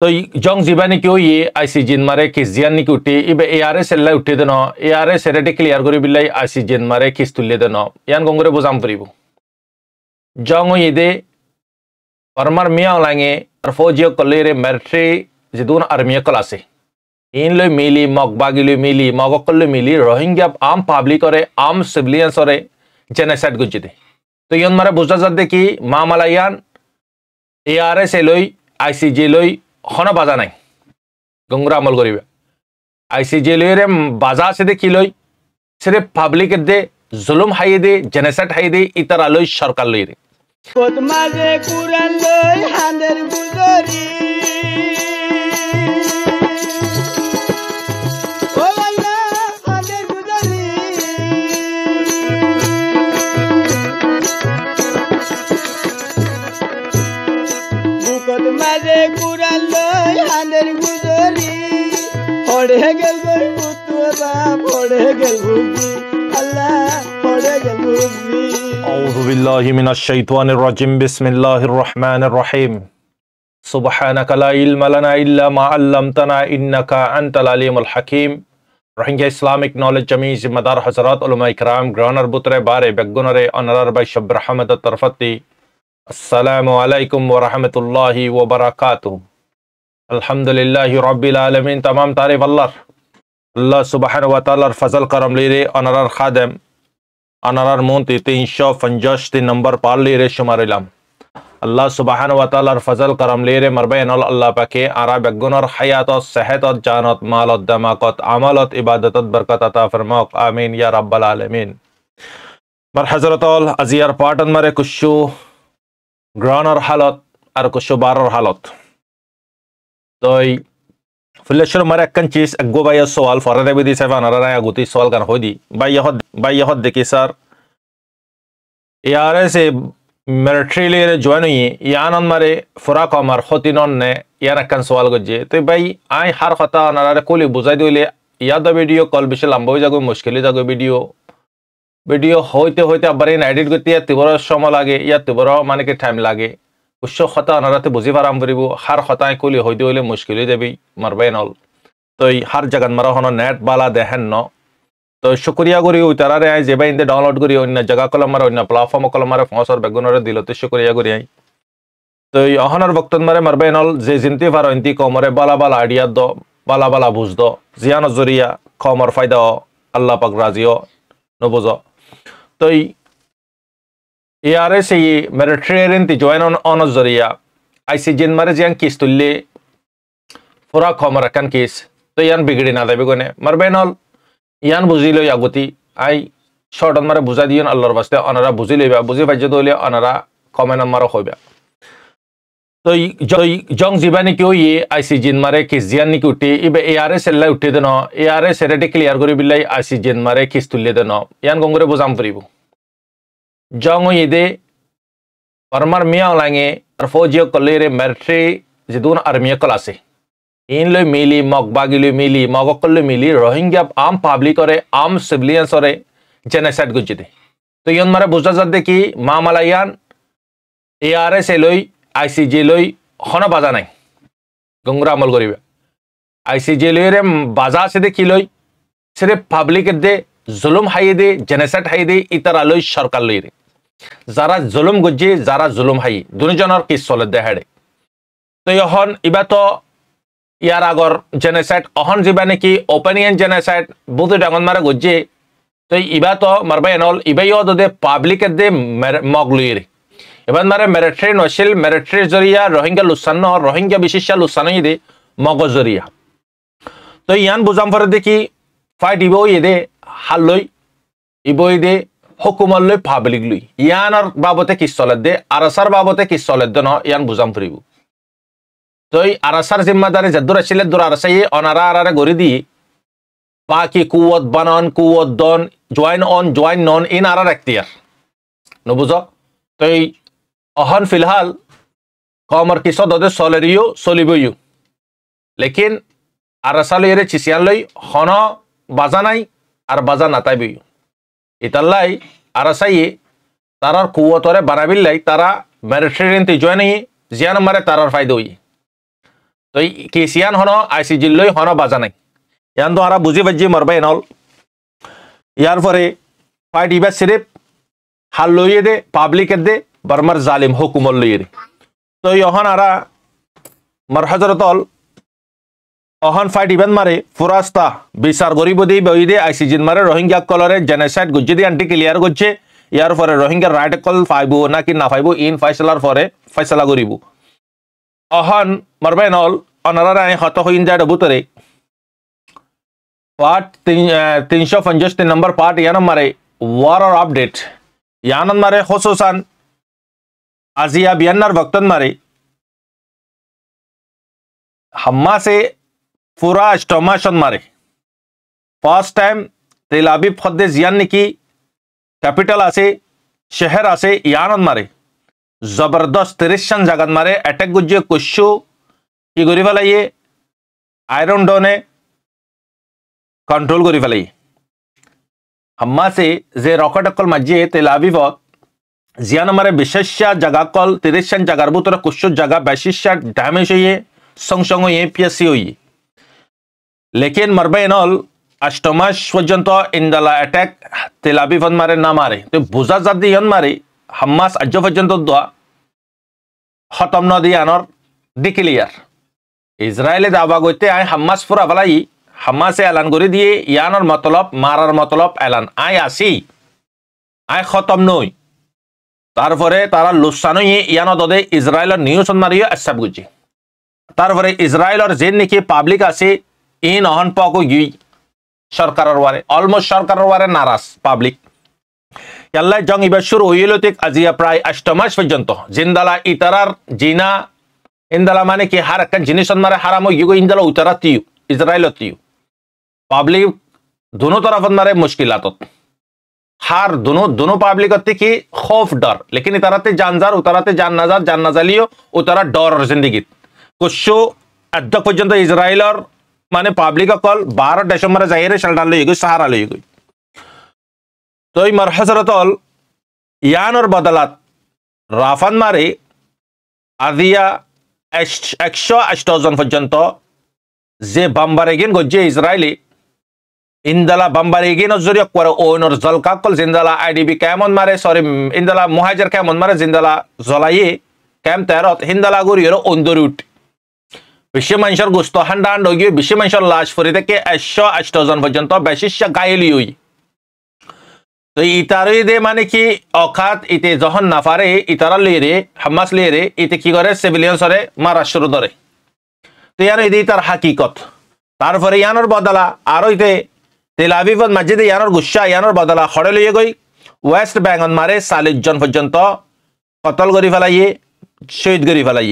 तो जोंग जिबानी क्यों ये आईसी जिन मारे किस्जियान निक उठे इबे एआरए सेल्ला उठे देनो एआरए सेरेटे क्लियर करी बिल्लाई आईसी जिन मारे किस तुल्ले देनो यान गोंगरे बोजाम परिबो जोंग येदे परमर मियां लांगे अरफोजियो कलेरे मेरट्रे जिदून आर्मिया क्लासे इन लो मिली मगबागी लो मिली मगकल लो मिली रोहिंग्या आम पब्लिक और आम सिविलियंस और जेनेसाइड गुजिदे तो यन मारे बुझा जादे कि मामलायान एआरए से लोई आईसीजे लोई হন বাজা নাই। গঙ্গুর আমল করিবে। আই চি জি লৈৰে বাজা আছে দে কি লই সে পাবলিক দে, জুলুম হাই দে জেনেসাট হাই দে ইতার আলোই সরকার লই রে بالله من الشيطان الرجيم بسم الله الرحمن الرحيم سبحانك لا علم لنا إلا ما علمتنا إنك أنت العليم الحكيم রোহিঙ্গা ইসলামিক নলেজ জমি জিম্মাদার হজরত উলমা ইকরাম গ্রহণর বুতরে বারে বেগুনরে অনার বাই শব্র আহমদ তরফতি আসসালামু আলাইকুম ওরহমতুল্লাহি ওবরাকাত আলহামদুলিল্লাহ রব্বিল আলমিন তাম তারিফ আল্লাহ আল্লাহ সুবাহন ওয়াতালার ফজল করম লিরে অনারার খাদেম আনারার মন্ত্রী তিনশো পঞ্চাশটি নম্বর পার লিরে শুমারিলাম আল্লাহ সুবাহান ওয়াতালার ফজল করম লিরে মরবেন আল্লাহ পাকে আরা বেগুনর হায়াত, সেহত, জানত মালত দামাকত, আমালত ইবাদত বরকত আতা ফরমক আমিন, ইয়া রাব্বাল আলামিন। মার হজরত আজিয়ার পাটন মারে কুশু গ্রহণর হালত আর কুশু বারর হালত। তই ফুলেশ্বর মারে একখান চিজ একগো বাইয়া সওয়াল ফরাদে বিদি সাহেব আনারা নাই আগুতি সওয়াল গান হই দি বাইয়াহত বাইয়াহত দেখি স্যার ইয়ারে সে মিলিটারি লিয়ে জয়েন হই ইয়ানন মারে ফুরাক আমার হতিনন নে ইয়ার একখান সওয়াল গজে তো ভাই আই হার কথা আনারা কলি বুঝাই দিলে ইয়াদ ভিডিও কল বেশি লম্বা হয়ে যাগো মুশকিল যাগো ভিডিও ভিডিও হইতে হইতে আবার ইন এডিট করতে ইয়ার তীব্র সময় লাগে ইয়ার তীব্র মানে কি টাইম লাগে উচ্চ কথা অনারাতে বুঝি পারাম ফুরিব হার খতায় কলি হইতে হইলে মুশকিল হয়ে যাবি মারবাই নল। তো হার জাগাত মারা হন নেট বালা দেহেন ন। তো শুক্রিয়া করি ওই তারারে আই, যে ইন্দে ডাউনলোড করি অন্য জায়গা কলম মারে অন্য প্ল্যাটফর্ম কলম মারে ফসর বেগুনরে দিল তো শুক্রিয়া করি আই। তো অহনার বক্তন মারে মারবাই নল, যে জিনতি পার ইন্তি কমরে বালা বালা আইডিয়া দ, বালা বালা বুঝ দ। জিয়ান জরিয়া কমর ফায়দা আল্লাহ পাক রাজিও নবুজ তো এই ARS yi Mediterranean ti join on on zoriya IC jin mare jian kis tulle fura khomar kan kis তো ইয়ান বিগড়ি না দেবে গনে মারবেনল ইয়ান বুঝিল ইয়াগতি আই শর্ট মারে বুঝা দিয়ন আল্লাহর বাস্তে অনারা বুঝি লইবা বুঝি পাইছে দলে অনারা কমেন্ট মারো হইবা তো জং জিবানি কেউ ইয়ে আইসি জিন মারে কিস জিয়ান নিকি উঠি, ইবে এ আর এস এল্লাই উঠে দেন এ আর এস এরেটি ক্লিয়ার করে বিলাই আইসি জিন মারে কিস তুলিয়ে দেন ইয়ান গঙ্গরে বুঝাম ফুরিব জং ইদে পরমার মিয়া লাইঙে ফৌজিও কলিরে মেট্রি জিদুন আর্মিও আছে ইন লো মিলি মগ বাগি বাগিল মিলি মগকল মিলি রোহিঙ্গা আম পাবলিকরে আম সিভিলিয়ান্সরে জেনেসাইড গুজিদে তো ইয়ন মারে বুঝা যা দেখি মা মালাইয়ান এ আর এস এ লই জি লই হন বাজা নাই গঙ্গুরা আমল করিবে আইসিজি লই রে বাজা আছে দে কি লই সে পাবলিক দে জুলুম হাইয়ে দে জেনেসাইড হাই দে ইতার আলোই সরকার লই রে যারা জুলুম গজ্জি যারা জুলুম হাই। দুজনের কি চলে দেহাড়ে তো এখন ইবা তো ইয়ার আগর জেনেসাইড অহন যা নাকি ওপেনিয়ান জেনেসাইড বহুত ডাঙর মারা গজ্জি তো ইবা তো মারবাই এনল ইবাইও দে পাবলিক দে মগ লুইরে এবার মারে মেরিট্রি নছিল মেরিট্রি জরিয়া রোহিঙ্গা লুসান্ন রোহিঙ্গা বিশিষ্ট লুসানো ইদে মগ জরিয়া তো ইয়ান বুঝাম পরে দেখি ফাইট ইবো ইদে হাল লই ইবো ইদে হুকুমত লৈ পাব্লিক লৈ। ইয়ানৰ বাবতে কি চলে দে? আৰাচাৰ বাবতে দে? ন ইয়ান বুজাম ফুৰিব। তই আৰাচাৰ জিম্মাদাৰী যেদুৰ আছিলে দূৰ আৰাচাই অনাৰা আৰাৰে গৰি দি বাকি কুৱত বানন কুৱত দন জইন অন জইন নন ইন আৰাৰ এখতিয়াৰ। নবুজ? তই অহন ফিলহাল কমৰ কিছু দদে চলেৰিও চলিবইও। লেকিন আৰাচালৈ এৰে চিচিয়ান লৈ হন বাজা নাই আৰু বাজা নাটাইবইও। ইতাল্লাই আরাসাই তারার কুয়তরে বানাবিল্লাই তারা মেরিটেরিয়ান তে জয়েন হই জিয়ান মারে তারার ফায়দা হই তো কেসিয়ান হন আইসিজি লই হন বাজা নাই। ইয়ান তো আরা বুঝি বাজি মরবে এনল ইয়ার পরে ফাইট ইবা সিরিফ, হাল লইয়ে দে পাবলিকের দে, বর্মার জালিম হুকুমল লইয়ে দে। তো ইহন আরা মার হজরতল অহন ফাইট ইভেন মারে ফুরাস্তা বিচার গরিব দি বই দে আইসিজিন মারে রোহিঙ্গা কলরে জেনেসাইড গুজি দি আন্টি ক্লিয়ার করছে ইয়ার পরে রোহিঙ্গা রাইট কল পাইব নাকি না পাইব ইন ফাইসলার পরে ফাইসলা করিব অহন মারবে নল অনারা হত হইন যায় বুতরে পার্ট তিনশো পঞ্চাশটি নম্বর পার্ট ইয়ান মারে ওয়ার আপডেট ইয়ান মারে খসুসান আজিয়া বিয়ান্নার ভক্তন মারে হাম্মাসে পুরা স্টমাশন মারে ফার্স্ট টাইম তেল আবিব খদ্দে জিয়ান নাকি ক্যাপিটাল আছে শহর আছে, ইয়ানত মারে জবরদস্ত তিরিশান জাগাত মারে অ্যাটাক গুজিয়ে কুশু কি করি ফেলাইয়ে আয়রন ডনে কন্ট্রোল করি ফেলাই হাম্মাসে যে রকেট অকল মাজিয়ে, তেল আবিবত জিয়ান মারে বিশেষ জাগা কল তিরিশান জাগার ভিতরে কুশু জাগা বেশিশ ড্যামেজ হইয়ে সঙ্গ এ পি এস সি হইয়ে লেকিন মারবে নল অষ্টমাস পর্যন্ত ইন্দালা অ্যাটাক তেলাবিফন মারে না মারে। তো বুঝা যাদি ইয়ন মারে, হাম্মাস আজ পর্যন্ত দোয়া। খতম নদী আনর ডিক্লিয়ার। ইসরায়েলে দাবা গইতে আই হাম্মাস ফুরা ফেলাই, হাম্মাসে এলান করে দিয়ে ইয়ানর মতলব, মারার মতলব এলান। আই আসি, আই খতম নই। তারপরে তারা লুসানো ইয়ানো দদে ইসরায়েলের নিউজ মারিয়ে আসাব গুজি। তারপরে ইসরায়েলের যে নাকি পাবলিক আছে ইন অহন পকো গিই সরকারের ওয়ারে অলমোস্ট সরকারের ওয়ারে নারাজ পাবলিক ইয়াল্লাই জং ইবার শুরু হইল ঠিক আজিয়া প্রায় আষ্ট মাস পর্যন্ত জিন্দালা ইতারার জিনা ইন্দালা মানে কি হার একটা জিনিস মারে হারাম ইগো ইন্দালা উতারা তিউ ইসরায়েল তিউ পাবলিক दोनों तरफ मारे मुश्किलात हार दोनों दोनों पाब्लिक की खौफ डर लेकिन इतराते जानजार उतराते जान नजार जान नजालियो उतरा डर जिंदगी कुछ अद्यक पर्यंत इस्राएलर মানে পাবলিক অকল বারো ডিসেম্বরে যাইরে শেল্টার লই গই সাহারা লই গই তো এই মারহাজরতল ইয়ানোর বদলাত রাফান মারে আদিয়া একশো আষ্টজন পর্যন্ত যে বাম্বারেগিন গজ্জে ইসরায়েলি ইন্দালা বাম্বারেগিন জরিয় করে ওনর জলকাকল জিন্দালা আইডিবি কেমন মারে সরি ইন্দালা মুহাজার কেমন মারে জিন্দালা জলাইয়ে কেম তেরত হিন্দালা গুরিয়র অন্দরি উঠে বিশ্ব মানুষের গোস্ত হান্ডা হান্ড গিয়ে বিশ্ব মানুষের লাশ ফরি থেকে একশো আষ্টজন পর্যন্ত বেশি গায়েলি হই তো ইতারই দে মানে কি, অখাত ইতে যখন নাফারে ইতারা লিয়ে রে হামাস লিয়ে রে ইতে কি করে সিভিলিয়ানসরে মারা শুরু ধরে তো ইয়ার ইদি তার হাকিকত। তারপরে ইয়ানোর বদলা আরও ইতে তেল আবিবত মসজিদে ইয়ানোর গুসা ইয়ানোর বদলা খড়ে লিয়ে গই ওয়েস্ট বেঙ্গল মারে চাল্লিশ জন পর্যন্ত কতল করে ফেলাইয়ে শহীদ করে ফেলাই।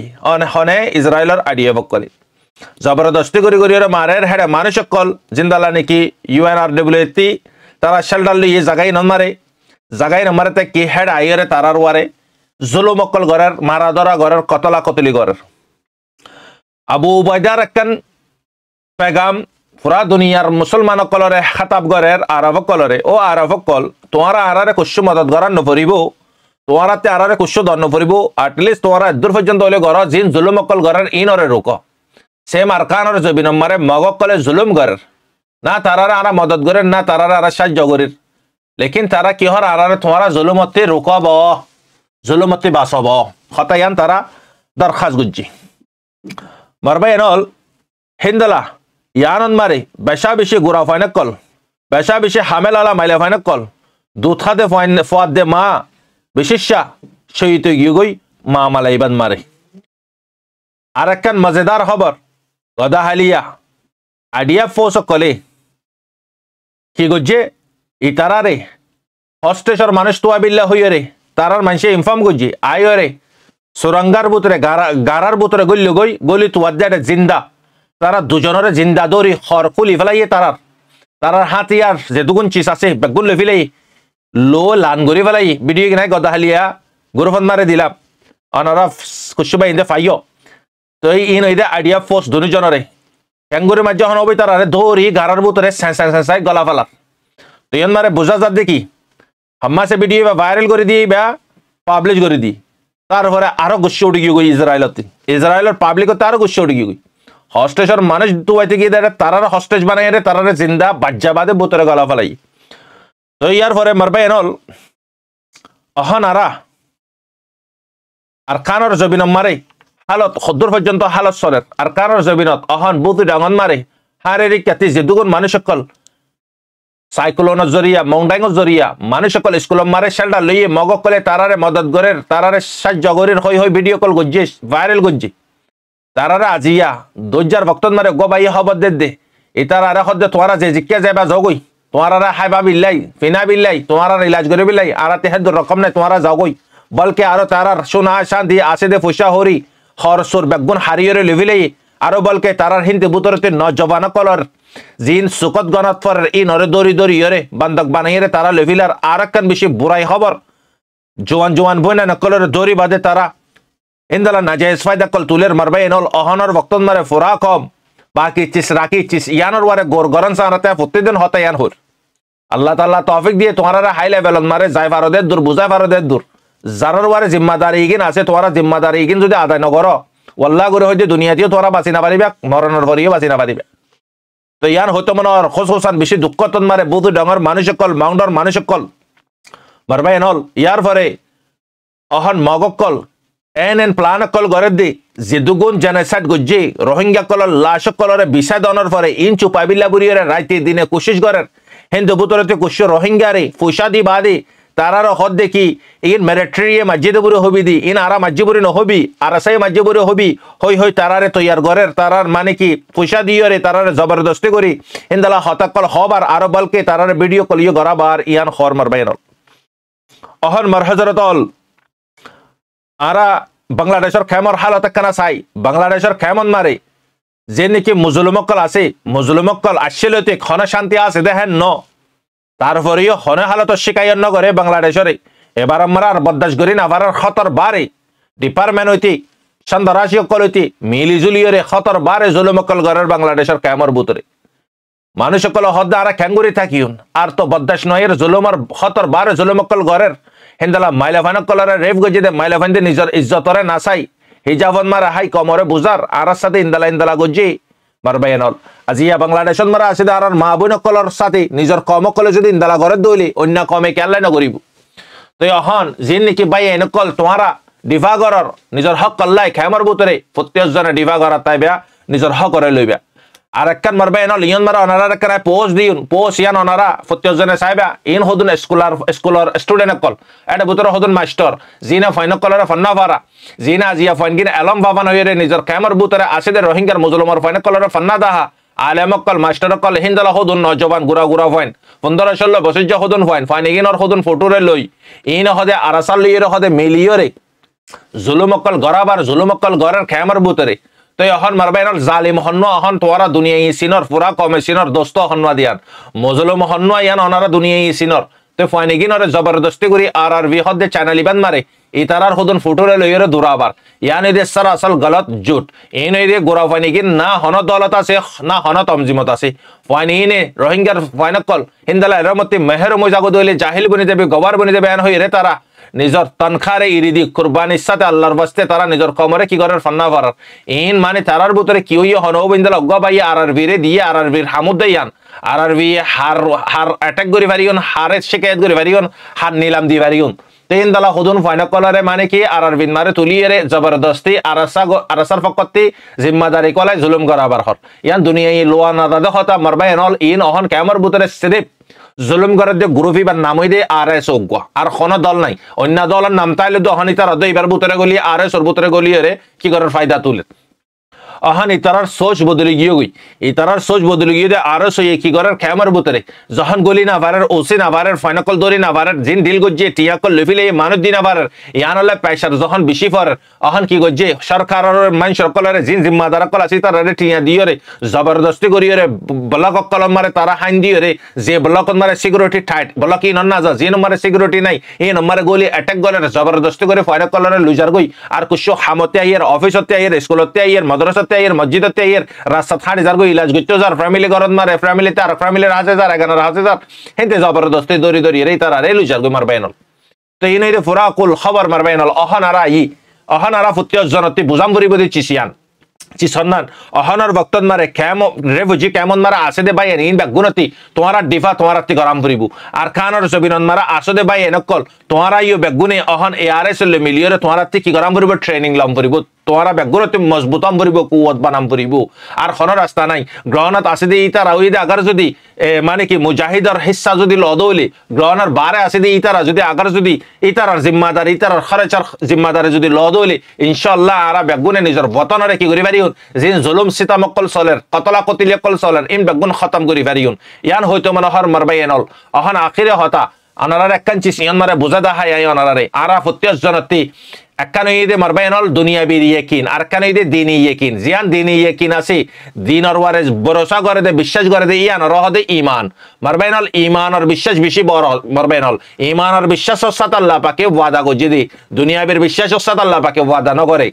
হনে ইসরায়েলের আইডিয়া বক করে জবরদস্তি করে করে মারের হেডে মানুষ সকল জিন্দালা নাকি ডব্লিউ এতি তারা শেল্টার লিয়ে জাগাই নমারে জাগাই নমারেতে কি হেড আইরে তারার ওয়ারে জুলুম অকল ঘরের মারা ধরা ঘরের কতলা কতলি ঘরের আবু উবাইদার একখান পেগাম পুরা দুনিয়ার মুসলমান অকলরে খাতাব ঘরের আরব অকলরে ও আরব অকল তোমারা আরারে কুসু মদত গড়ার নপরিব তোমারাতে আরারে কুশো দন্ন ফুরিব আটলিস্ট তোমারা দূর পর্যন্ত হলে ঘর, জিন জুলুম অকল ঘরের ইনরে রুক। সে মারকানর জবি নম্বরে মগকলে জুলুম ঘরের। না তারারে আরা মদত করেন না তারারে আরা সাহায্য করির লেকিন তারা কি হর আরারে তোমারা জুলুমতি রুকব, জুলুমতি বাসব। হতায়ান তারা দরখাস গুজ্জি। মরবাই এনল, হিন্দলা, ইয়ানন মারে বেশা বেশি গুড়া ফাইনাক কল বেশা বেশি হামেল আলা মাইলা ফাইনাক কল দুথাদে ফাদ দে মা বিশেষা শহীদ গিয়ে মা মালাইবান মারে। আর একখান মজেদার খবর, গদাহালিয়া, আডিয়া ফোস কলে। কি গজ্জে ইতারারে হস্টেশর মানুষ তোয়া বিল্লা হইয় রে তারার মানুষে ইনফর্ম গজ্জি আয় রে সুরঙ্গার বুতরে গারার বুতরে গল্লি গই গলি তোয়ার জিন্দা তারা দুজনের জিন্দা দৌড়ি হর খুলি ফেলাইয়ে তারার তারার হাতিয়ার যে দুগুণ চিস আছে বেগুন ফেলাই লো লান গরি ফেলাই, ভিডিও কিনাই গদা হালিয়া গুরুফন মারে দিলাম। অনারা কুসুবা ইন্দে ফাইয়। তো এই ইন ইদে আইডিয়া ফোর্স দুজনরে হেঙ্গুরি মাঝে হন হবি তারা ধরি গারার বুতরে সেন্সাই সেন্সাই গলা ফেলার তো ইন মারে বুঝা যাত দেখি হাম্মাসে ভিডিও বা ভাইরাল করে দিয়ে বা পাবলিশ করে দিই তারপরে আরও গুচ্ছে উঠে গিয়ে গই ইসরায়েলত ইসরায়েলের পাবলিকতে আরও গুচ্ছে উঠে গিয়ে গই হস্টেজর মানুষ দুয়াইতে গিয়ে দেয় তারার হস্টেজ বানাই তারারে জিন্দা বাজ্যাবাদে বুতরে গলা ফেলাই। তো ইয়ার পরে মারবে এনল। অহন আরা আর কানর জবিন মারে হালত সদ্দূর পর্যন্ত হালত চলে। আর কানর জবিনত অহন বুতু ডাঙন মারে শারীরিক খ্যাতি যে দুগুণ মানুষ সকল সাইক্লোনের জরিয়া মংডাইঙর জরিয়া মানুষ সকল স্কুল মারে শেল্টার লইয়ে মগ কলে তারারে মদত করে তারারে সাহায্য করে হই হই ভিডিও কল গজ্জি ভাইরাল গজ্জি তারারে আজিয়া দজ্জার ভক্তন মারে গবাইয়া খবর দে দে। এই তারারে হদ্দে তোমারা যে, জিকিয়া যাইবা জগই তোমারা হাইবা বিল্লাই, ফিনা বিল্লাই, তোমারা ইলাজ করে বিল্লাই, আর তেহেদ রকম নাই, তোমারা যাগই। বলকে আরও তারার সোনা শান্তি, আসে দে ফুসা হরি, হর সুর বেগুন হারিয়রে লিভিলাই। আরও বলকে তারার হিন্দি বুতরতে নজবান কলর। জিন সুকত গণত ই নরে দরি দরি ইরে বান্দক বানাইরে তারা লেভিলার আর একখান বেশি বুড়াই খবর। জোয়ান জোয়ান বইনা নকলের দরি বাদে তারা। ইন্দালা নাজাইজ ফায়দা কল তুলের মারবে এনল অহনর বক্তন মারে ফুরা কম। বাকি চিস, রাখি চিস ইয়ানোর ওয়ারে গোর গরন সারাতে প্রতিদিন হতে ইয়ান হুর আল্লাহ তাল্লাহ তৌফিক দিয়ে, তোমারা হাই লেভেল মারে যাই ফারদের দূর বুঝাই ফারদের দূর যারার ওয়ারে জিম্মাদারি ইগিন আছে, তোমারা জিম্মাদারি ইগিন যদি আদায় নগর ওল্লা করে হইতে দুনিয়াতেও তোরা বাঁচি না পারিবে মরণের পরেও বাঁচি না পারিবে তো ইয়ান হয়তো মনে হয় খোস হোসান বেশি দুঃখ তন মারে বুধু ডঙর মানুষ কল মাউন্ডর মানুষ কল মারবাই হল ইয়ার পরে অহন মগকল এন এন প্লান কল গরে দি জিদুগুন জেনেসাইড গুজি রোহিঙ্গা কলর লাশ কলরে বিষাদ অনর পরে ইন চুপাবিল্লা বুড়িয়ে রাইতে দিনে কুশিস গরের। হিন্দু বুতরতে কুশ রোহিঙ্গারে ফুসাদি বাদি তারার হদ দেখি। ইন মেরিট্রিয়ে মসজিদে বুড়ি হবি দি, ইন আরা মসজিবুরি নহবি আরা সেই মসজিবুরি হবি। হই হই তারারে তৈয়ার গরের, তারার মানে কি? পয়সা দিয়রে তারারে জবরদস্তি করি। ইন্দালা হতাকল হবার আরও বলকে তারারে ভিডিও কলিও গরাবার ইয়ান হর মারবাইন অহন মারহজরত অল আরা বাংলাদেশের খেমর হালত একখানা চাই। বাংলাদেশের খেমন মারে যে নাকি মুজলুমকল আছে, মুজলুমকল আসছিলতে ক্ষণ শান্তি আছে দেখেন ন। তারপরেও হনে হালত শিকায়ন নগরে বাংলাদেশরে। এবার আমরা আর বদাস করি না, আবার খতর বারে ডিপার্টমেন্ট হইতে সন্দরাশি অকল হইতে, মিলিজুলিয়রে খতর বারে জুলুমকল গরের বাংলাদেশের ক্যামর বুতরে। মানুষ সকল হদ্দ আর খ্যাঙ্গুরি থাকিউন, আর তো বদাস নয়ের জুলুমর খতর বারে জুলুমকল গরের হেন্দালা মাইলাফান কলরে দে মাইলাফান দে নিজের ইজ্জতরে নাচাই। হিজাবন মারা হাই কমরে বুজার আর সাথে ইন্দালা ইন্দালা গজি। আজি ইয়া বাংলাদেশত মারা আছে আর মা বোন কলর সাথে কম কলে যদি ইন্দালা ঘরে দইলি অন্য কমে কেলাই নকরিব তো অহন যিন নেকি বাই এনেকল তোমারা ডিভা গরর নিজের হক কল্লাই খেমর বুতরে প্রত্যেকজনে ডিভা তাই বেয়া নিজের হক করে লইবা আর একখান মারবে এনল ইয়ন মারা অনারা একখান পোস্ট দিউন পোস্ট ইয়ান অনারা প্রত্যেকজনে চাইবা, ইন হদুন স্কুলার স্কুলর স্টুডেন্ট কল এটা বুতরে হদুন মাস্টার জিনা ফাইন কলরে ফন্না ফারা জিনা জিয়া ফাইন কিনা এলম বাবান হইরে নিজের খেমর বুতরে আসে দে রোহিঙ্গার মুজলুমর ফাইন কলরে ফন্না দাহা আলেমকল মাস্টারকল হিন্দলা হদুন নজবান গুড়া গুড়া ফাইন। পনেরো ষোলো বছর হদুন ফাইন ফাইন ইগিনর হদুন ফটোরে লই ইন হদে আরাসাল লইরে হদে মিলিয়রে জুলুমকল গরাবার জুলুমকল গরের খেমর বুতরে তো এখন মারবাইনল জালিম হন্ন এখন তোরা দুনিয়া ইসিনর পুরা কমে সিনর দোস্ত হন্না দিয়ান মজলুম হন্ন ইয়ান অনারা দুনিয়া ইসিনর তো ফাইনিগিনরে জবরদস্তি করি আর আর ভি হদে চ্যানেল ইবান মারে ইতারার হদুন ফুটুরে লইরে দুরাবার ইয়ান এদে সার আসল গলত জুট। ইন এদে গোরা ফাইনিগিন না হন দলত আছে, না হন তমজিমত আছে। ফাইনিনে রোহিঙ্গার ফাইনকল হিন্দালা এরমতি মেহের মজাগো দইলে জাহিল বনি দেবে গবার বনি দেবে এন হইরে তারা নিজর তনখারে ইরিদি কুরবানির সাথে আল্লাহর বস্তে তারা নিজৰ কমরে কি করার ফান্না ফারার ইন মানে তারার ভিতরে কি হইয়া হন? বিন্দল অজ্ঞ আর আর বীরে দিয়ে আর আর বীর হামুদ দেয়ান আর আর বি হার হার অ্যাটাক করে পারিয়ন হারের শিকায়ত করে পারিয়ন হার নিলাম দিয়ে পারিয়ন তিন দলা হুদুন ফাইনাল কলারে মানে কি? আর আর বিন মারে তুলিয়ে জবরদস্তি আরাসা আরাসার ফকতি জিম্মাদারি কলাই জুলুম করাবার হর ইয়ান দুনিয়ায় লোয়া না দাদা হতা মারবাই এনল ইন অহন কেমর বুতরে সিরিপ জুলুম করে দিয়ে গ্রুপি বা নামই দিয়ে আর এস অজ্ঞ। আর কোনো দল নাই। অন্য দলের নাম তাইলে তো অহনি তার এবার বুতরে গলিয়ে আর এস ওর বুতরে গলিয়ে কি করার ফায়দা তুলে? সোচ বদলে গিয়ে গই। ইতারার সোচ বদলে গিয়ে দে আরও সই কি করার খেমার বুতরে যখন গলি না পারার ওসি না পারার ফাইনাকল দরি না পারার জিন ডিল গজ্জে টিয়াকল লফিলে মানুষ দি না পারার ইয়ান হলে প্রেশার যখন বেশি পর অহন কি গজ্জে, সরকারের মান সকলের জিন জিম্মাদার কল আছে তারা টিয়া দিয়ে রে জবরদস্তি করিয়ে রে ব্লক কলম মারে তারা হাইন দিয়ে রে যে ব্লক মারে সিকিউরিটি টাইট ব্লক ই নন না যা যে নম্বরে সিকিউরিটি নাই এই নম্বরে গলি অ্যাটাক গলে জবরদস্তি করে ফাইনাকল লুজার গই, আর কুশো হামতে আইয়ের, অফিসতে আইয়ের, স্কুলতে আইয়ের মাদ্রাসাতে আইয়ের মসজিদতে আইয়ের রাস্তা থাড়ি যার গই ইলাজ গইতো যার ফ্যামিলি গরদ মারে ফ্যামিলিতে আর ফ্যামিলির হাতে যার এগানোর হাতে যার হেনতে জবরদস্তি দরি দরি রে তারা রে লুজার গই মারবাইনল তো এই নাই ফুরা কুল খবর মারবাইনল অহনারা ই, অহনারা ফুত্তীয় জনতি বুজাম বুড়ি বুঝি চিসিয়ান চি সন্ধান অহনর বক্তন মারে, কেম রে বুঝি কেমন মারা আসে দে বাই ইন গুণতি তোমার ডিফা, তোমার তি গরম ফুরিব আর খানর সবিনন মারা আসে দে বাই এনকল তোমার ইউ বেগুনে অহন এ আর এস মিলিয়রে, তোমার তি কি গরম ফুরিব ট্রেনিং লম ফুরিব তোমারা বেগুনতে মজবুতম ফুরিব কুয়ত বানাম ফুরিব আর হন রাস্তা নাই। গ্রহণত আসে দে ইতারা ওই দে আগার যদি মানে কি মুজাহিদর হিস্সা যদি লদৌলি গ্রহণের বারে আসে দে ইতারা যদি আগার যদি ইতারার জিম্মাদার ইতারার খরচার জিম্মাদারে যদি লদৌলি ইনশাল্লাহ আরা বেগুনে নিজের বতনরে কি করি পারিউন যে জুলুম সিতামকল চলের কতলা কতিলিয়কল চলের ইন বেগুন খতম করি পারিউন ইয়ান হয়তো মানে হর মারবাই এনল। অহন আখিরে হতা আনারার একখান চিস ইয়ান মারে বুঝা দেখা আই অনারারে আরা ফতিয়াস জনতি একখান ঈদে মারবাই এনল দুনিয়া বির ইয়েকিন আর একখান ঈদে দিনী ইয়েকিন। জিয়ান দিনী ইয়েকিন আছে দিনর ওয়ারে ভরসা করে দে, বিশ্বাস করে দে ইয়ান রহদে ইমান মারবাই এনল ইমানর বিশ্বাস বেশি বড় মারবাই এনল ইমানর বিশ্বাস সাত আল্লাহ পাকে ওয়াদা গজি দি, দুনিয়াবির বিশ্বাস সাত আল্লাহ পাকে ওয়াদা নকরে।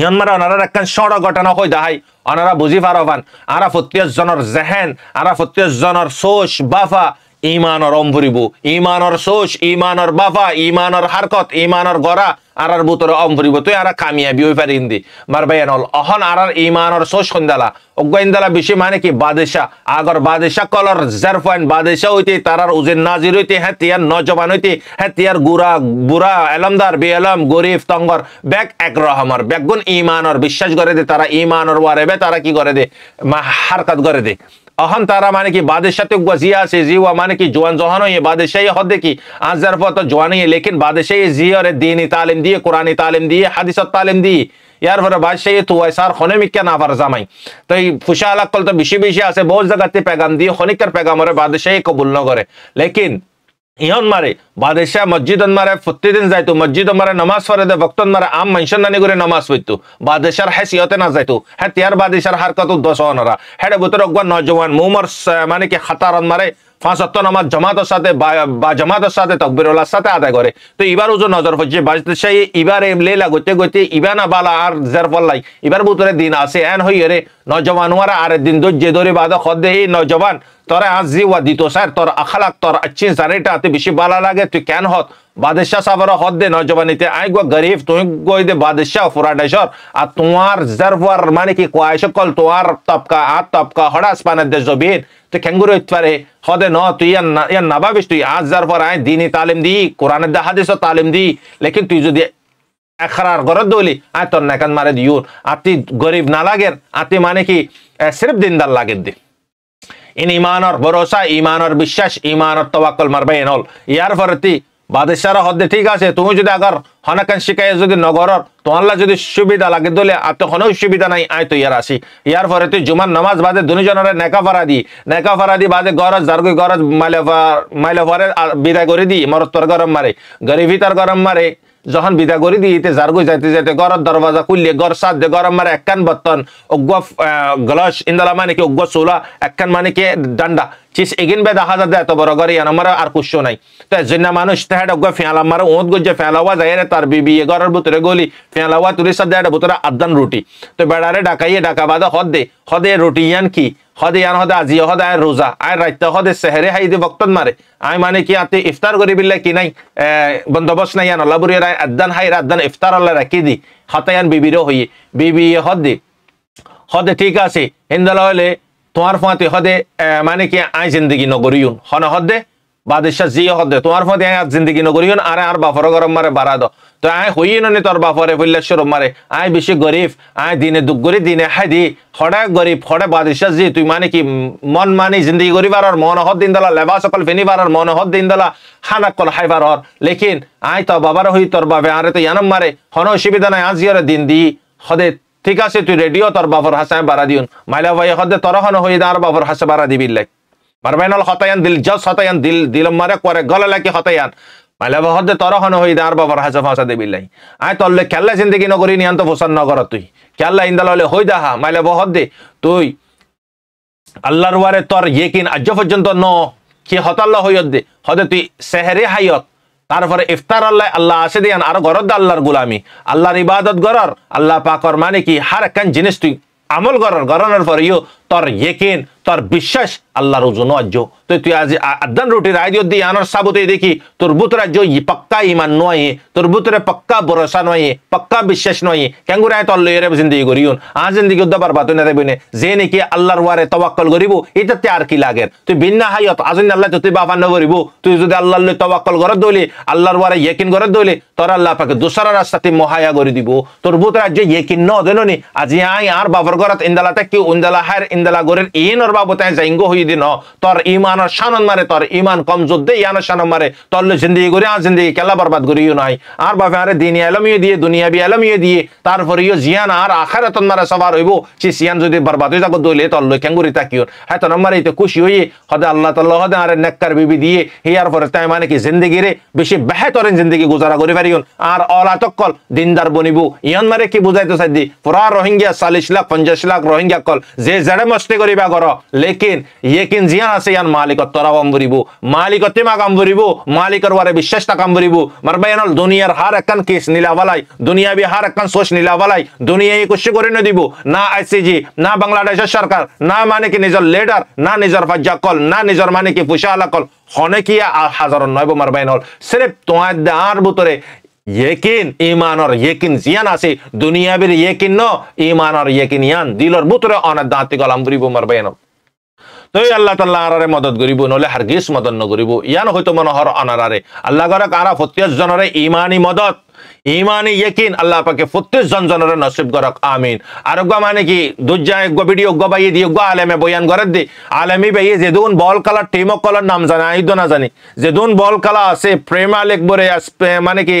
ইহন মারা ওনারা একখান সড় ঘটনা হই দাহাই ওনারা বুঝি পারবান আরা ফতিয়াস জনের জেহেন আরা ফতিয়াস জনের সোশ, বাফা ইমানর অম্ভরিব, ইমানর সোশ ইমানর বাফা, ইমানর হারকত, ইমানর গড়া, আরার বুতরে অম্ভরিব। তুই আরা কামিয়াবি হই পারি ইন্দি। মারবাই নল অহন আরার ইমানর সোশ খন্দালা অজ্ঞাইন্দালা বেশি মানে কি? বাদেশা। আগর বাদেশা কলর জারফাইন বাদেশা হইতে, তারার উজেন নাজির হইতে হ্যাঁ তিয়ার নজবান হইতে হ্যাঁ তিয়ার গুড়া, বুড়া, এলমদার বেলম গরিব, তঙ্গর, ব্যাগ এক রহমর। ব্যাগুন ইমানর বিশ্বাস করে দে, তারা ইমানর ওয়ারেবে, তারা কি করে দে? মা হারকাত করে দে। অহম তারা মানে কি বাদশাহ গজিয়া আছে, জিওয়া মানে কি জোয়ান জহানো ইয়ে বাদশাহী হদে কি? আজরফ তো জোয়ান ইয়ে লেকিন বাদশাহী জিয়র দিনী তালিম দিয়ে, কোরআনী তালিম দিয়ে, হাদিসত তালিম দিয়ে। ইয়ার পরে বাদশাহী তো সার খনেমিকা না পার জামাই। তো এই ফুসা আলাকল তো বেশি বেশি আছে বহু জায়গাতে পেগাম দিয়ে খনিকার পেগামরে বাদশাহী কবুল নগরে লেকিন ইহন মারে বাদেশা মসজিদ মারে প্রতিদিন যাইতো মসজিদ মারে, নমাজ পড়ে দে ভক্ত মারে, আম মেনশন নানি করে নমাজ পড়তো। হ্যাঁ হেসিয়তে না যাইতো। হ্যাঁ তিয়ার বাদেশার হার কত দশ অনরা। হ্যাঁ বুতর অগুয়ান নজওয়ান মোমর মানে কি খাতারন মারে অত্ত নামাজ জামাতের সাথে বা জামাতের সাথে তকবিরুল্লাহর সাথে আদায় করে। তো এবার ওজন নজর পড়ছে বাদশাহ এবার এমলে লাগতে গতে ইবা না বালা আর জার পল্লাই এবার বুতরে দিন আছে এন হই রে, নজওয়ান ওয়ারা আর দিন ধৈর্য ধরে বাদ খদ্দে এই নজওয়ান, তোরা আজ জিওয়া দিত স্যার, তোর আখালাক, তোর আচ্ছি জারেটা তুই বেশি বালা লাগে, তুই কেন হত? বাদশাহ সাবর হদ দে নজবানিতে আই গো গরিব, তুই গই দে বাদশাহ ফুরাডেশর আর তোমার জারফার মানে কি, কোয়াইশ কল তোমার তপকা আর তপকা, হড়াস পানে দে জবিন তুই খেঙ্গুর পারে। হদে ন, তুই ইয়ান নাবাবিস তুই আজ যার পর আয়, দিনই তালিম দি, কোরআনের দে তালিম দি। লেকিন তুই যদি একরার গরত দলি, আয় তোর নাকান মারে দিউর আতি গরিব না লাগের আতি মানে কি সিফ দিনদার লাগে দি। ইন ইমানর ভরসা, ইমানর বিশ্বাস, ইমানর তবাকল মারবে এনল ইয়ার ফরতি বাদেশারা হদ্দে ঠিক আছে, তুমি যদি আগার হনাকান শিখাই যদি নগরর তোমার যদি সুবিধা লাগে দলে, আর তো সুবিধা নাই, আয় তো ইয়ার আসি। ইয়ার পরে তুই জুমার নামাজ বাদে দুজনের নেকা ফারা দি। নেকা ফারা দি বাদে গরজ, জারগুই গরজ, মাইলে পরে বিদায় করে দি মরত তোর গরম মারে। গরিবি তার গরম মারে। যখন বিদা করে দিতে জারগো যাইতে যাইতে গরর দরওয়াজা খুললে গর সাত দে গরম মারে, একখান বর্তন অজ্ঞ গ্লাস, ইন্দালা মানে কি অজ্ঞ চোলা, একখান মানে কি, ডান্ডা। চিস এগিন বে দেখা যাতে এত বড় করে ইয়ান আমার আর কুশ্য নাই। তো জন্য মানুষ তাহার অজ্ঞ ফেলা মারে ওত গজ্জে ফেলাওয়া যায় রে তার বিবি, এ ঘরের ভিতরে গলি ফেলাওয়া তুলি সাথে একটা ভিতরে আদান রুটি। তো বেড়ারে ডাকাইয়ে, ডাকা বাদে হদ দে হদে রুটি ইয়ান কি? হদে ইয়ান হদে আজি, হদে আয় রোজা আয় রাইতে হদে সেহেরে হাই দে বক্তন মারে। আয় মানে কি আতে ইফতার করি বিল্লে কি নাই? বন্দোবস্ত নাই ইয়ান, আল্লাহ বুড়িয়ে আদান হাই আদান ইফতার আল্লাহ রাখি দি। হতায়ান বিবিরও হইয়ে। বিবি হদে হদে ঠিক আছে হিন্দালা হলে তোমার ফাঁতে হদে মানে কি, আই জিন্দগি নগরিউন। হন হদে, বাদশাহ জি হদে, তোমার ফাঁতে আই জিন্দগি নগরিউন, আরে আর বাফর গরম মারে বাড়া দ। তো আই হইয়ে ননি তোর বাফরে ফিল্লে সরম মারে। আই বেশি গরিব, আই দিনে দুঃখ গরি দিনে হাই দি হড়ে গরিব, হড়ে বাদশাহ জি, তুই মানে কি, মন মানি জিন্দগি করিবার আর মন হদ দিন দলা লেবা সকল ফেনিবার আর মন হদ দিন দলা হানা কল হাইবার হর। লেকিন, আই তো বাবার হই তোর বাবে, আরে তো ইয়ানম মারে। হন অসুবিধা নাই, আজ দিন দি, হদে ঠিক আছে, তুই রেডিও তোর বাবর হাসায় বাড়া দিউন মাইলা ভাই হদে তোর হন হয়ে আর বাবর হাসে বাড়া দিবি লাই মারবাইনাল হতায়ান দিল জস হতায়ান দিল দিল মারে করে গলে লাকি হতায়ান মাইলা ভাই হদে তোর হন হয়ে আর বাবর হাসে দিবি লাই আয় তোরলে খেললে জিন্দগি নগরি নিয়ান তো ফোসান নগর তুই। খেললা ইন্দাল হলে হই দাহা মাইলা ভাই হদে তুই। আল্লাহর ওয়ারে তোর ইয়েকিন আজ পর্যন্ত ন কি হতাল্লা হইয়ত দে। হদে তুই সেহেরে হাইয়ত তারপরে ইফতার আল্লাহ আল্লাহ আসে দিয়ান, আর গরদ আল্লাহর গুলামি। আল্লাহর ইবাদত গরর, আল্লাহ পাকর মানে কি? হার একখান জিনিস তুই আমল গরর, গরনের পর ইউ তোর ইয়েকিন তোর বিশ্বাস আল্লাহর ওজন আজ্য তো তুই আজ আদান রুটি রায় দিও দি আনার সাবতে দেখি, তোর বুতরা জো পাক্কা ইমান নয়, তোর বুতরে পাক্কা ভরসা নয়, পাক্কা বিশ্বাস নয়। কেঙ্গু রায় তল লইরে জিন্দগি করিউন আ জিন্দগি উদ্দা পারবা তুই না দেবনে যে নাকি আল্লাহর ওয়ারে তওয়াক্কল করিব, এটাতে আর কি লাগে? তুই বিন্না হাইয়ত আজন্য আল্লাহ তুই বাবা না করিব, তুই যদি আল্লাহর লই তওয়াক্কল করে দইলি আল্লাহর ওয়ারে ইয়কিন করে দইলি তোর আল্লাহ পাকে দুসরা রাস্তাতে মহায়া করে দিব। তোর বুতরা যে ইয়কিন ন দেননি, আজি আই আর বাবর গরত ইন্দালাতে কি ইন্দালা হার ইন্দালা গরের ইনর বাবতে জাইঙ্গ হই দিন, তোর ইমানের শানন মারে, তোর ইমান কমজোর দে ইয়ানের শানন মারে তোর লে জিন্দগি করে, আর জিন্দগি কেলা বরবাদ করিও নাই। আর বাপে আরে দিন এলমিয়ে দিয়ে দুনিয়া বি এলমিয়ে দিয়ে তারপরে ইয়ে জিয়ান আর আখারে তোর মারে সবার হইব, সে সিয়ান যদি বরবাদ হয়ে যাব দইলে তোর লই কেঙ্গুরি তাকিও। হ্যাঁ তোর মারে তো খুশি হইয়ে হদে আল্লাহ তাল্লাহ, হদে আরে নেককার বিবি দিয়ে হিয়ার পরে তাই মানে কি জিন্দগি রে বেশি বেহতরেন জিন্দগি গুজারা করে পারিও আর অলাতকল দিনদার বনিব, ইয়ান মারে কি বুঝাইতো চাই পুরা রোহিঙ্গা চাল্লিশ লাখ, পঞ্চাশ লাখ রোহিঙ্গা কল, যে জেড়ে মস্তি করিবা কর জিয়ান আছে ইয়ান মালিকত তরা কাম করিব মালিকত তেমা কাম করিব মালিকর ওয়ারে বিশ্বাসটা কাম করিব মারবাইনাল দুনিয়ার হার একখান কেস নিলাবালাই দুনিয়া বি হার একখান সোচ নিলাবালাই দুনিয়া এই কুশি করে ন দিব। না আইসিজি, না বাংলাদেশের সরকার, না মানে কি নিজের লিডার, না নিজের ফাজ্জা কল, না নিজের মানে কি ফুসা আলা কল, হনে কি হাজার নয়ব মারবাইনল সিরেফ তোমার আর ভিতরে ইয়েকিন ইমানর ইয়েকিন জিয়ান আছে, দুনিয়াবির ইয়েকিন ন, ইমানর ইয়েকিন ইয়ান, দিলর ভিতরে অনেক দাঁতি গলাম করিব মারবাইনল তো আল্লাহ তাল্লাহ আরারে মদত করিব নহলে হারগিস মদত নকরিব ইয়ান হয়তো মনোহর অনারারে আল্লাহ করে কারা ফতিয়াস জনরে ইমানি মদত, ইমানি ইয়কিন আল্লাহ পাকে ফত্তিস জন জনরে নসিব করক আমিন। আর মানে কি দুজ্জা গো ভিডিও গো বাইয়ে দিয়ে গো আলেমে বয়ান করে দি, আলেমি বাইয়ে যেদুন বল কালার টিম কলার নাম জানে, আইদো না জানি যেদুন বল কালা আছে প্রেমা লেখ বরে মানে কি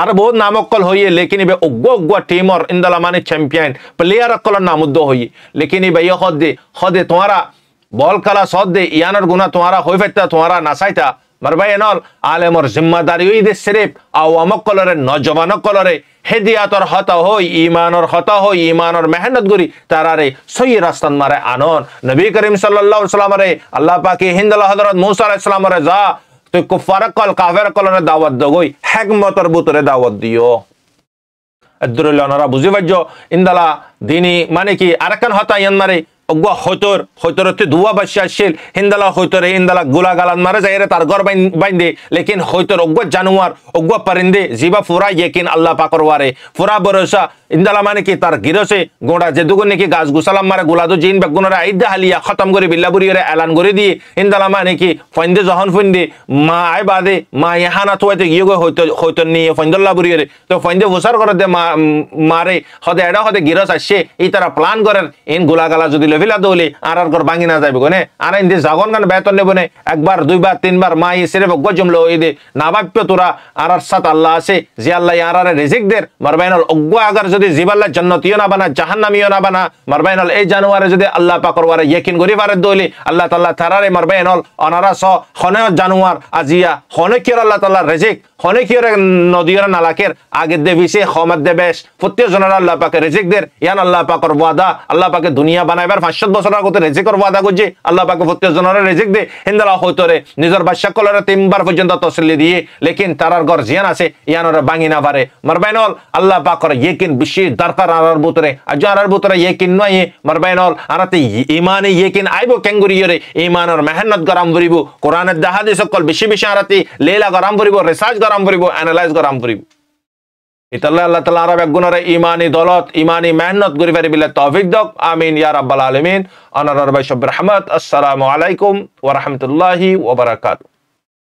আর বহুত নামকল হইয়ে লেকিন ইবে উগ্গ উগ্গ টিমর ইন্দালা মানে চ্যাম্পিয়ন প্লেয়ার কলার নাম উদ্দ হইয়ে লেকিন ইবে হদে হদে তোমারা বল কালা দে, ইয়ানোর গুণা তোমারা হই ফেরতা তোমারা নাচাইতা। মারবাই এনল আলেমর জিম্মাদারি ওই দে সেরেপ আওয়ামক কলরে নজবানক কলরে হেদিয়াতর হতা হই ইমানর হতা হই ইমানর মেহনত করি তারারে সই রাস্তান মারে আনন। নবী করিম সাল্লাল্লাহু আলাইহি সাল্লামরে আল্লাহ পাকি হিন্দাল হযরত মূসা আলাইহিস সালামরে যা, তুই কুফার কল কাফের কলরে দাওয়াত দগই হেকমতর বুতরে দাওয়াত দিও আদরুল্লাহ বুঝি পাইজ ইন্দালা, দিনী মানে কি আরেকান হতা ইয়ান মারে অগুয়া হয়তর হয়তরতে দুয়া বাসা আসছিল হিন্দালা হয়তরে ইন্দালা গুলা গালান মারে যাই তার ঘর বাইন্দে। লেকিন হয়তর অগুয়া জানুয়ার, অগুয়া পারিন্দে, জিবা ফুরা ইয়েকিন আল্লাহ পাকর ওয়ারে। ফুরা বরসা ইন্দালা মানে কি তার গিরসে গোড়া যেদুগুন নাকি গাছ গুসালাম মারে গুলাদু জিন বেগুনরে আইদা হালিয়া খতম করে বিল্লাবুরিরে এলান করে দিয়ে। ইন্দালা মানে কি ফইন্দে যখন ফইন্দে, মা আই বাদে, মা ইহানা থুয়াইতে গিয়ে গো হয়তো হয়তো নিয়ে ফইন্দল্লা বুরিরে তো ফইন্দে হুসার করে দে মা মারে, হদে এডা হদে গিরস আসছে এই তারা প্লান করেন ইন গুলাগালা যদি লেভিলা দৌলে, আর আর ঘর ভাঙি না যাবে কোনে আর ইন্দি জাগন গান বেতন নেব নে, একবার, দুইবার, তিনবার, মা ই সেরে গজম লো দে না ভাব্য তোরা, আর আর সাত আল্লাহ আছে, যে আল্লাহ আর আর রিজিক দের মারবাইনাল অজ্ঞ আগার যদি জিবাল্লাহ জান্নাতিও না বানা, জাহান্নামিও না বানা মারবাইনাল এই জানুয়ারে যদি আল্লাহ পাকর ওয়ারে ইয়কিন করি পারে দৌলে, আল্লাহ তাআলা তারারে মারবাইনাল অনারা স হনে জানুয়ার আজিয়া হনে কির আল্লাহ তাআলা রিজিক হনে কির নদীর নালাকের, আগে দেবিছে, খমত দেবেশ প্রত্যেক জনের আল্লাহ পাকে রিজিক দের ইয়ান আল্লাহ পাকর ওয়াদা, আল্লাহ পাকে দুনিয়া বানাইবার পাঁচশো বছর আগতে রেজিকর ওয়াদা করছে আল্লাহ পাকে প্রত্যেক রেজিক দে হিন্দালা হইতরে নিজের বাদশা কলরে তিনবার পর্যন্ত তসলি দিয়ে, লেকিন তারার ঘর জিয়ান আছে ইয়ানরে ভাঙি না পারে মারবাইনল আল্লাহ পাকর ইয়েকিন বেশি দরকার আনার বুতরে আজ আনার বুতরে ইয়েকিন নয় মারবাইনল আরাতে ইমানে ইয়েকিন আইব কেঙ্গুরিয়রে ইমানের মেহনত গরম করিব কোরআনের দাহাদি সকল বেশি বেশি আরাতে লেলা গরম করিব রিসার্চ গরম করিব অ্যানালাইজ গরম করিব ইতাল্লাহ, আল্লাহ তালা আরব এক গুণরে ইমানি দলত ইমানি মেহনত করি পারি বিলে তহফিক দক আমিন, ইয়া রাব্বাল আলমিন। আনার ভাই সব রহমত। আসসালামু আলাইকুম ওরহমতুল্লাহি বারাকাতুহু।